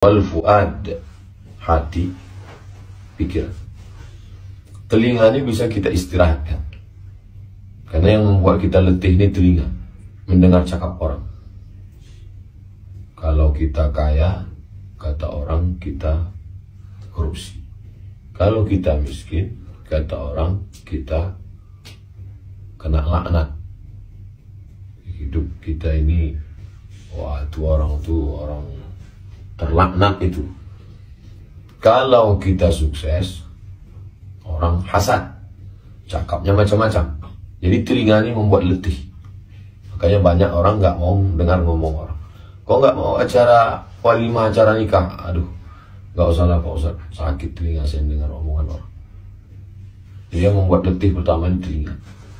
wal fuad hati pikiran telinga ini bisa kita istirahatkan. Karena yang membuat kita letih ini telinga mendengar cakap orang. Kalau kita kaya kata orang kita korupsi. Kalau kita miskin kata orang kita kena laknat. Hidup kita ini wah itu orang tuh orang terlaknat itu. Kalau kita sukses, orang hasad, cakapnya macam-macam. Jadi telinga ini membuat letih. Makanya banyak orang nggak mau dengar ngomong orang. Kok nggak mau acara walimah, acara nikah? Aduh, nggak usah lah Pak Ustaz. Sakit telinga saya dengar omongan orang. Dia membuat letih pertama di telinga.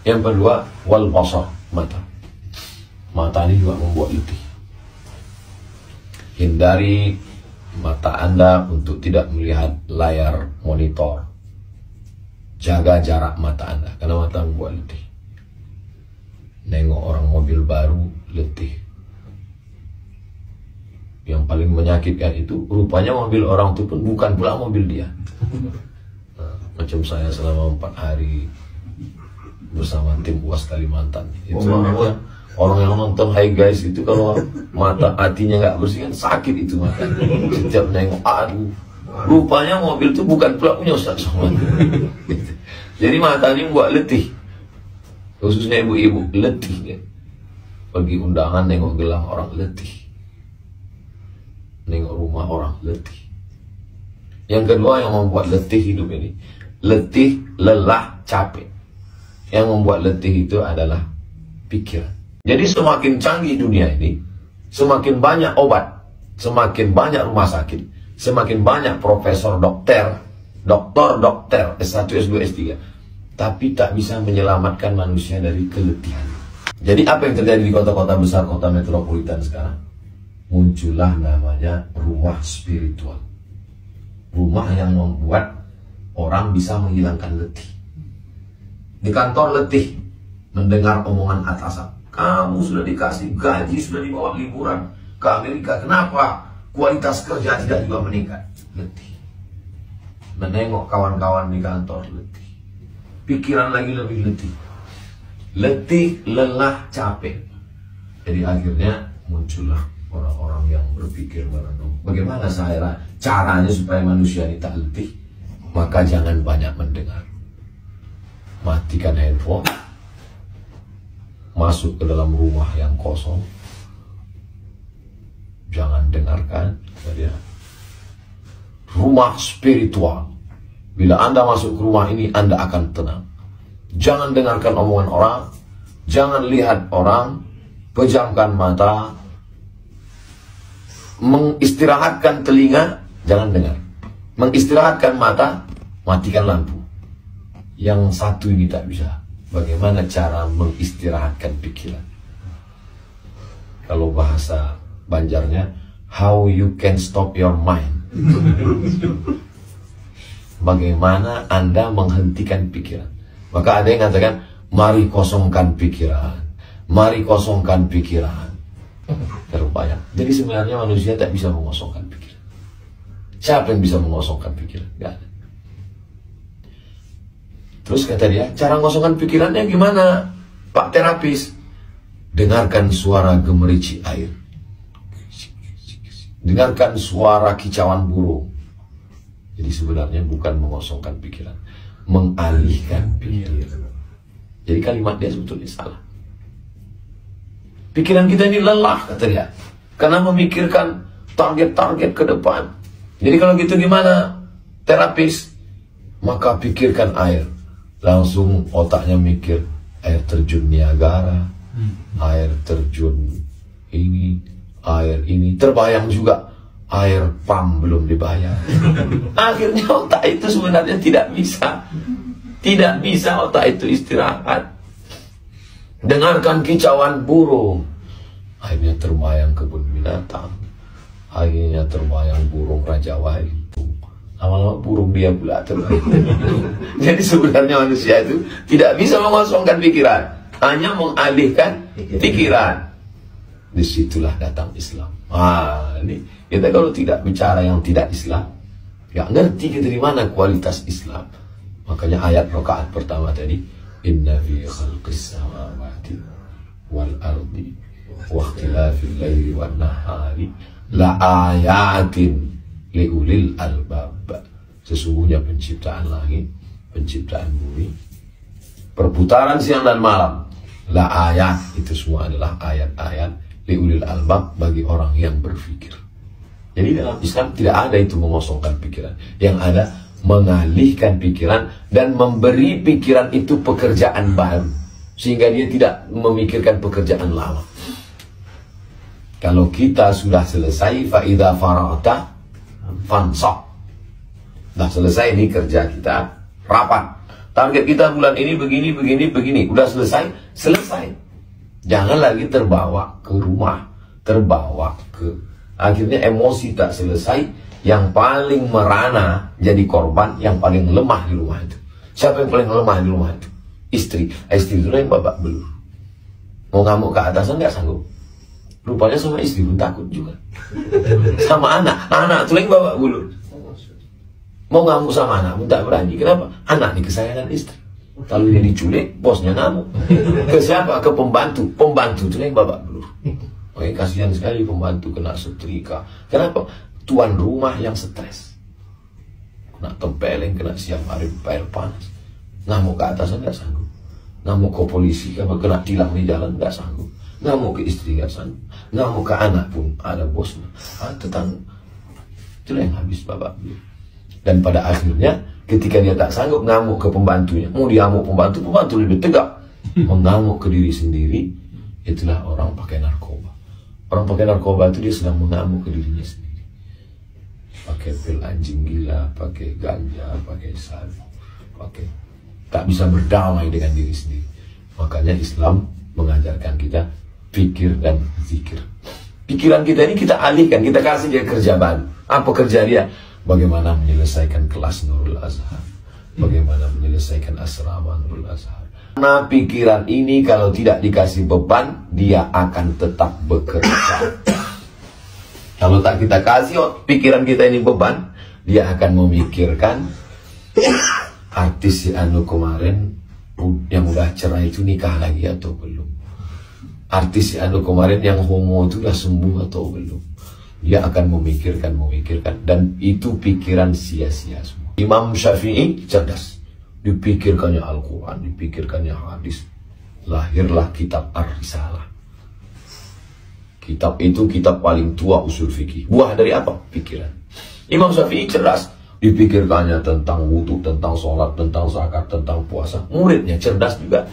Yang kedua, wal mata. Mata ini juga membuat letih hindari mata Anda untuk tidak melihat layar monitor. Jaga jarak mata Anda karena mata membuat letih. Nengok orang mobil baru letih. Yang paling menyakitkan itu rupanya mobil orang itu pun bukan pula mobil dia. Nah, macam saya selama empat hari bersama tim UAS Kalimantan. Itu oh, orang yang nonton Hai Guys itu kalau mata hatinya nggak bersih kan sakit itu mata. Setiap nengok aduh rupanya mobil itu bukan pula punya Ustaz. Somad jadi mata ini buat letih. Khususnya ibu-ibu letih ya. pergi undangan nengok gelang orang letih. Nengok rumah orang letih. Yang kedua yang membuat letih hidup ini letih lelah capek. Yang membuat letih itu adalah pikiran jadi semakin canggih dunia ini, semakin banyak obat, semakin banyak rumah sakit, semakin banyak profesor dokter, dokter dokter S1, S2, S3, tapi tak bisa menyelamatkan manusia dari keletihan. Jadi apa yang terjadi di kota-kota besar, kota metropolitan sekarang? Muncullah namanya rumah spiritual. Rumah yang membuat orang bisa menghilangkan letih. Di kantor letih, mendengar omongan atasan kamu sudah dikasih gaji, sudah dibawa liburan ke Amerika. Kenapa kualitas kerja tidak juga meningkat? Letih. Menengok kawan-kawan di kantor letih. Pikiran lagi lebih letih. Letih, lelah, capek. Jadi akhirnya muncullah orang-orang yang berpikir bagaimana saya caranya supaya manusia ini tak letih maka jangan banyak mendengar matikan handphone masuk ke dalam rumah yang kosong. Jangan dengarkan ya. rumah spiritual. Bila anda masuk ke rumah ini anda akan tenang. Jangan dengarkan omongan orang. Jangan lihat orang. Pejamkan mata. Mengistirahatkan telinga. Jangan dengar. Mengistirahatkan mata matikan lampu. Yang satu ini tak bisa bagaimana cara mengistirahatkan pikiran. Kalau bahasa Banjarnya, how you can stop your mind. Bagaimana Anda menghentikan pikiran. Maka ada yang mengatakan, mari kosongkan pikiran. Mari kosongkan pikiran. Terbayang. Jadi sebenarnya manusia tak bisa mengosongkan pikiran. Siapa yang bisa mengosongkan pikiran? Gak ada. Terus kata dia, cara ngosongkan pikirannya gimana? Pak terapis, dengarkan suara gemerici air. Dengarkan suara kicauan burung. Jadi sebenarnya bukan mengosongkan pikiran, mengalihkan pikiran. Jadi kalimat dia sebetulnya salah. Pikiran kita ini lelah, kata dia. Karena memikirkan target-target ke depan. Jadi kalau gitu gimana? Terapis, maka pikirkan air langsung otaknya mikir air terjun Niagara, hmm. air terjun ini, air ini, terbayang juga air pam belum dibayar. Akhirnya otak itu sebenarnya tidak bisa, tidak bisa otak itu istirahat. Dengarkan kicauan burung, akhirnya terbayang kebun binatang, akhirnya terbayang burung Raja Wali lama-lama burung dia pula. Jadi sebenarnya manusia itu tidak bisa mengosongkan pikiran, hanya mengalihkan pikiran. di situlah datang Islam. Ah, ini kita kalau tidak bicara yang tidak Islam, nggak ngerti kita di mana kualitas Islam. Makanya ayat rakaat pertama tadi, Inna fi khalqis samawati wal ardi wa ikhtilafil laili wan nahari la ayatin liulil albab. Sesungguhnya penciptaan langit, penciptaan bumi, perputaran siang dan malam, la ayat itu semua adalah ayat-ayat liulil albab bagi orang yang berpikir. Jadi dalam Islam tidak ada itu mengosongkan pikiran. Yang ada mengalihkan pikiran dan memberi pikiran itu pekerjaan baru sehingga dia tidak memikirkan pekerjaan lama. Kalau kita sudah selesai faida farata fansok. Nah selesai ini kerja kita rapat. Target kita bulan ini begini, begini, begini. Udah selesai, selesai. Jangan lagi terbawa ke rumah, terbawa ke akhirnya emosi tak selesai. Yang paling merana jadi korban, yang paling lemah di rumah itu. Siapa yang paling lemah di rumah itu? Istri. Istri itu yang babak belur. Mau ngamuk ke atasan nggak sanggup. Rupanya sama istri pun takut juga. sama anak, anak itu yang babak belur. Mau ngamuk sama anak pun tak berani. Kenapa? Anak ini kesayangan istri. Kalau dia diculik, bosnya ngamuk. Ke siapa? Ke pembantu. Pembantu yang babak belur. Oke, kasihan sekali pembantu kena setrika. Kenapa? Tuan rumah yang stres. Kena tempeleng, kena siap hari air panas. Ngamuk ke atas nggak sanggup. Ngamuk ke polisi, kena tilang di jalan nggak sanggup. Ngamuk ke istri nggak sanggup. Ngamuk ke anak pun ada bosnya. Ah, tetangga. Itulah yang habis belur. Dan pada akhirnya ketika dia tak sanggup ngamuk ke pembantunya, mau diamuk pembantu, pembantu lebih tegak. Mengamuk ke diri sendiri, itulah orang pakai narkoba. Orang pakai narkoba itu dia sedang mengamuk ke dirinya sendiri. Pakai pil anjing gila, pakai ganja, pakai sabu, pakai tak bisa berdamai dengan diri sendiri. Makanya Islam mengajarkan kita pikir dan zikir. Pikiran kita ini kita alihkan, kita kasih dia kerja baru. Apa kerja dia? bagaimana menyelesaikan kelas Nurul Azhar, bagaimana menyelesaikan asrama Nurul Azhar. Karena pikiran ini kalau tidak dikasih beban, dia akan tetap bekerja. kalau tak kita kasih oh, pikiran kita ini beban, dia akan memikirkan artis si Anu kemarin yang udah cerai itu nikah lagi atau belum. Artis Anu kemarin yang homo itu udah sembuh atau belum dia akan memikirkan, memikirkan dan itu pikiran sia-sia semua. Imam Syafi'i cerdas. Dipikirkannya Al-Quran, dipikirkannya hadis. Lahirlah kitab Ar-Risalah. Kitab itu kitab paling tua usul fikih. Buah dari apa? Pikiran. Imam Syafi'i cerdas. Dipikirkannya tentang wudhu, tentang sholat, tentang zakat, tentang puasa. Muridnya cerdas juga.